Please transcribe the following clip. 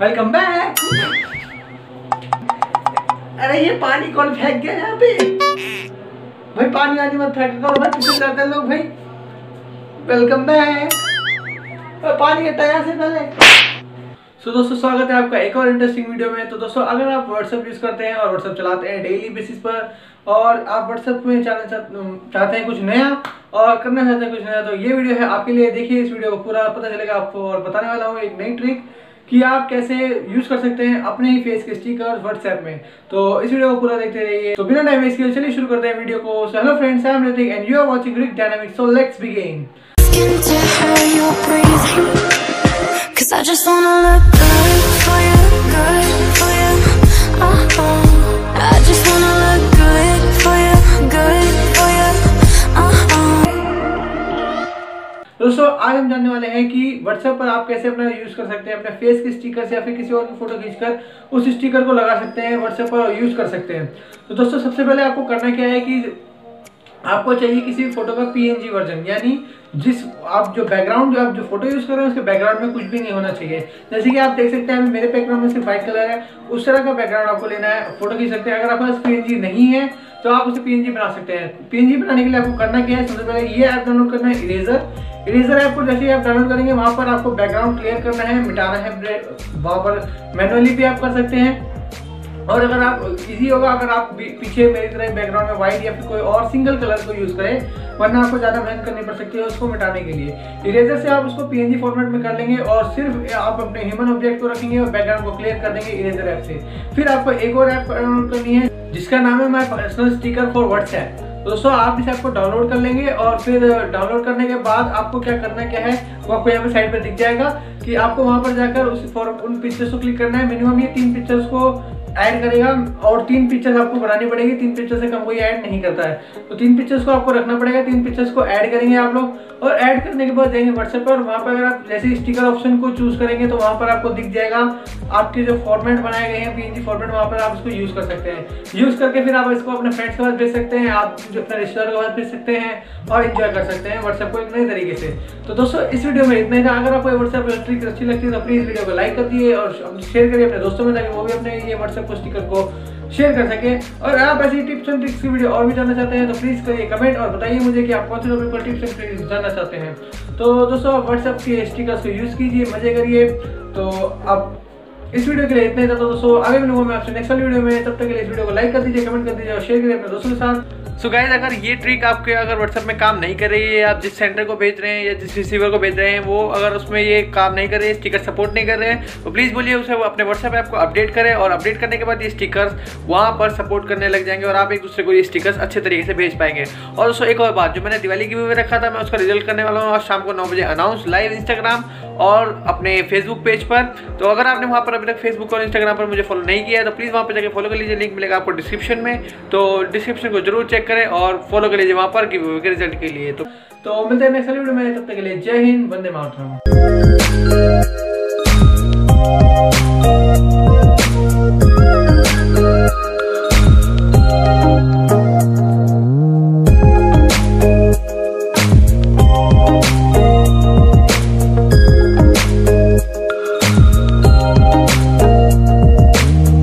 Welcome back अरे ये पानी कौन फेंक गया यहाँ पे? भाई पानी आनी मत फेंक करो भाई पीछे हैं लोग भाई। वेलकम बैक पानी हटा यहाँ से पहले। सो so, दोस्तों स्वागत है आपका एक और इंटरेस्टिंग वीडियो में। तो दोस्तों अगर आप व्हाट्सएप यूज़ करते हैं और व्हाट्सएप चलाते हैं डेली बेसिस पर और आप व्हाट्सएप में चलाना चाहते हैं कुछ नया और करना चाहते हैं कुछ नया तो ये वीडियो है आपके लिए। देखिए इस वीडियो को पूरा पता चलेगा आपको और बताने वाला हूँ एक नई ट्रिक कि आप कैसे यूज़ कर सकते हैं अपने ही फेस के स्टिकर व्हाट्सएप में। तो इस वीडियो को पूरा देखते रहिए। तो बिना टाइम वेस्ट किए चलिए शुरू करते हैं वीडियो को। So hello friends I am Hrithik and you are watching Rick Dynamics so let's begin. Cause I just wanna look आज हम जानने वाले हैं कि व्हाट्सएप पर आप कैसे अपना यूज़ कर सकते हैं, अपने फेस के स्टिकर से या फिर किसी और की फ़ोटो खींचकर उस स्टिकर को लगा सकते हैं व्हाट्सएप पर यूज़ कर सकते हैं। तो दोस्तों, सबसे पहले आपको करना क्या है कि आपको चाहिए किसी फ़ोटो का पीएनजी वर्जन यानी जिस आप जो बैकग्राउंड जो आप जो फ़ोटो यूज़ कर रहे हैं, उसके बैकग्राउंड में कुछ भी नहीं होना चाहिए। जैसे कि आप देख सकते हैं मेरे बैकग्राउंड में सिर्फ़ व्हाइट कलर है, उस तरह का बैकग्राउंड आपको लेना है फ़ोटो खींच सकते हैं। अगर आपके पास पीएनजी नहीं है तो आप उसे पीएनजी बना सकते हैं। पीएनजी बनाने के लिए आपको करना क्या है, सबसे पहले ये ऐप डाउनलोड करना है इरेजर इरेजर ऐप को जैसे आप डाउनलोड करेंगे, वहाँ पर आपको बैकग्राउंड क्लियर करना है, मिटाना है वहाँ पर मैनुअली भी आप कर सकते हैं। और अगर आप इजी होगा अगर आप पीछे मेरी तरह बैकग्राउंड में व्हाइट या फिर कोई और सिंगल कलर को यूज़ करें, वरना आपको ज़्यादा मेहनत करनी पड़ सकती है उसको मिटाने के लिए। इरेजर से आप उसको पीएनजी फॉर्मेट में कर लेंगे और सिर्फ़ आप अपने ह्यूमन ऑब्जेक्ट को रखेंगे और बैकग्राउंड को क्लियर कर देंगे इरेजर ऐप से। फिर आपको एक और ऐप डाउनलोड करनी है, जिसका नाम है my personal sticker for WhatsApp दोस्तों, आप इस ऐप को डाउनलोड कर लेंगे और फिर डाउनलोड करने के बाद आपको क्या करना क्या है, वो आपको यहाँ पे साइड पर दिख जाएगा कि आपको वहाँ पर जाकर उस फॉर उन पिक्चर्स को क्लिक करना है। मिनिमम ये तीन पिक्चर्स को ऐड करेगा और तीन पिक्चर्स आपको बनानी पड़ेगी। तीन पिक्चर से कम कोई ऐड नहीं करता है। तो तीन पिक्चर्स को आपको रखना पड़ेगा। तीन पिक्चर्स को ऐड करेंगे आप लोग और ऐड करने के बाद जाएँगे व्हाट्सएप पर वहाँ पर अगर आप जैसे स्टिकर ऑप्शन को चूज़ करेंगे तो वहाँ पर आपको दिख जाएगा। आपके जो फॉर्मेट बनाए गए हैं पीएनजी फॉर्मेट वहाँ पर आप इसको यूज़ कर सकते हैं। यूज़ करके फिर आप इसको अपने फ्रेंड्स के पास भेज सकते हैं। आप अपने रिश्तेदार के पास भेज सकते हैं और इन्जॉय कर सकते हैं व्हाट्सएप को एक नए तरीके से। तो दोस्तों, इस वीडियो में इतना ही था। अगर आपको व्हाट्सएप ट्रिक अच्छी लगती है तो प्लीज़ वीडियो को लाइक कर दिए और शेयर करिए अपने दोस्तों में ताकि वो भी अपने ये व्हाट्सएप को स्टिकर को शेयर कर सके। और आप ऐसी टिप्स एंड ट्रिक्स की वीडियो और भी जानना चाहते हैं तो प्लीज़ करिए कमेंट और बताइए मुझे कि आप कौन से टॉपिक पर टिप्स एंड ट्रिक्स जानना चाहते हैं। तो दोस्तों आप व्हाट्सएप के स्टिकर्स को यूज़ कीजिए, मज़े करिए। तो आप इस वीडियो के लिए इतना ही था। तो दोस्तों, आगे मिलूँगा मैं आपसे नेक्स्ट वाली वीडियो में। तब तक के लिए इस वीडियो को लाइक कर दीजिए कमेंट कर दीजिए और शेयर करिए अपने दोस्तों के साथ। सो so गाइज़ अगर ये ट्रिक आपके अगर व्हाट्सएप में काम नहीं कर रही है आप जिस सेंटर को भेज रहे हैं, या जिस रिसीवर को भेज रहे हैं, वो अगर उसमें ये काम नहीं कर रहे हैं स्टिकर सपोर्ट नहीं कर रहे हैं तो प्लीज़ बोलिए उसे, वो अपने व्हाट्सएप ऐप को अपडेट करें, और अपडेट करने के बाद ये स्टिकर्स वहाँ पर सपोर्ट करने लग जाएँगे, और आप एक दूसरे को ये स्टिकर्स अच्छे तरीके से भेज पाएँगे। और दोस्तों, एक और बात जो मैंने दिवाली की में रखा था, मैं उसका रिज़ल्ट करने वाला हूँ आज शाम को नौ बजे अनाउंस लाइव इंस्टाग्राम और अपने फेसबुक पेज पर। तो अगर आपने वहाँ पर अभी तक फेसबुक और इंस्टाग्राम पर मुझे फॉलो नहीं किया है तो प्लीज़ वहाँ पर जाकर फॉलो कर लीजिए। लिंक मिलेगा आपको डिस्क्रिप्शन में। तो डिस्क्रिप्शन को ज़रूर चेक करें और फॉलो कर लीजिए वहाँ पर कि रिज़ल्ट के लिए। तो तो मिलते हैं नेक्स्ट वीडियो में। तब तक के लिए जय हिंद, वंदे मातरम।